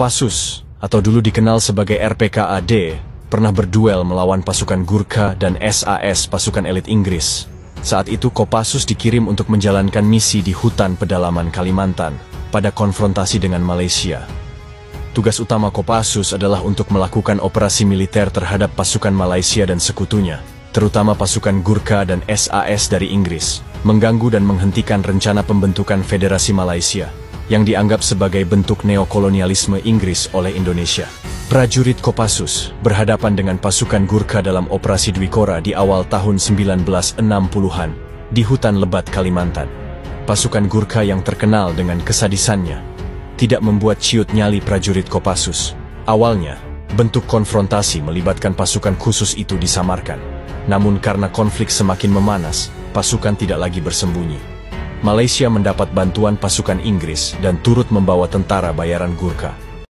Kopassus, atau dulu dikenal sebagai RPKAD, pernah berduel melawan pasukan Gurkha dan SAS pasukan elit Inggris. Saat itu Kopassus dikirim untuk menjalankan misi di hutan pedalaman Kalimantan pada konfrontasi dengan Malaysia. Tugas utama Kopassus adalah untuk melakukan operasi militer terhadap pasukan Malaysia dan sekutunya, terutama pasukan Gurkha dan SAS dari Inggris, mengganggu dan menghentikan rencana pembentukan Federasi Malaysia yang dianggap sebagai bentuk neokolonialisme Inggris oleh Indonesia. Prajurit Kopassus berhadapan dengan pasukan Gurkha dalam operasi Dwikora di awal tahun 1960-an di hutan lebat Kalimantan. Pasukan Gurkha yang terkenal dengan kesadisannya tidak membuat ciut nyali prajurit Kopassus. Awalnya, bentuk konfrontasi melibatkan pasukan khusus itu disamarkan. Namun karena konflik semakin memanas, pasukan tidak lagi bersembunyi. Malaysia mendapat bantuan pasukan Inggris dan turut membawa tentara bayaran Gurkha.